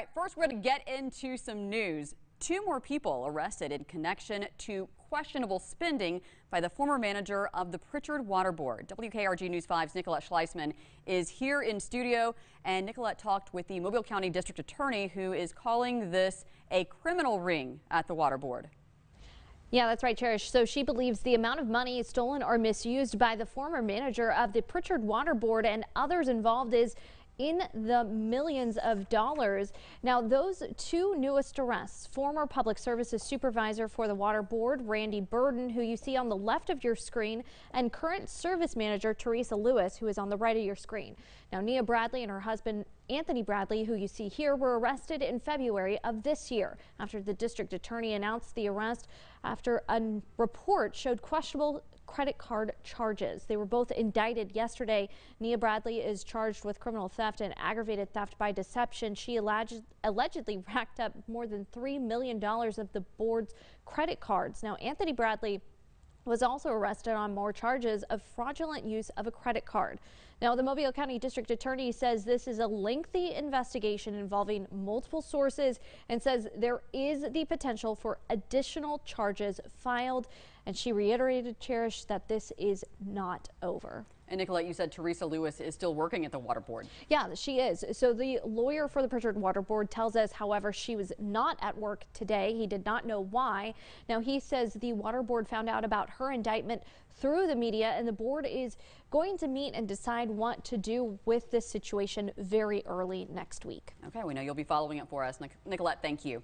Right, first we're going to get into some news. Two more people arrested in connection to questionable spending by the former manager of the Prichard Water Board. WKRG News 5's Nicolette Schleisman is here in studio, and Nicolette talked with the Mobile County District Attorney, who is calling this a criminal ring at the Water Board. Yeah, that's right, Cherish. So she believes the amount of money stolen or misused by the former manager of the Prichard Water Board and others involved is in the millions of dollars. Now, those two newest arrests, former public services supervisor for the water board, Randy Burden, who you see on the left of your screen, and current service manager, Teresa Lewis, who is on the right of your screen. Now, Nia Bradley and her husband, Anthony Bradley, who you see here, were arrested in February of this year after the district attorney announced the arrest after a report showed questionable credit card charges. They were both indicted yesterday. Nia Bradley is charged with criminal theft and aggravated theft by deception. She alleged, allegedly racked up more than $3 million of the board's credit cards. Now, Anthony Bradley was also arrested on more charges of fraudulent use of a credit card. Now, the Mobile County District Attorney says this is a lengthy investigation involving multiple sources and says there is the potential for additional charges filed. And she reiterated, Cherish, that this is not over. And Nicolette, you said Teresa Lewis is still working at the water board. Yeah, she is. So the lawyer for the Prichard Water Board tells us, however, she was not at work today. He did not know why. Now, he says the water board found out about her indictment through the media, and the board is going to meet and decide what to do with this situation very early next week. Okay, we know you'll be following up for us. Nicolette, thank you.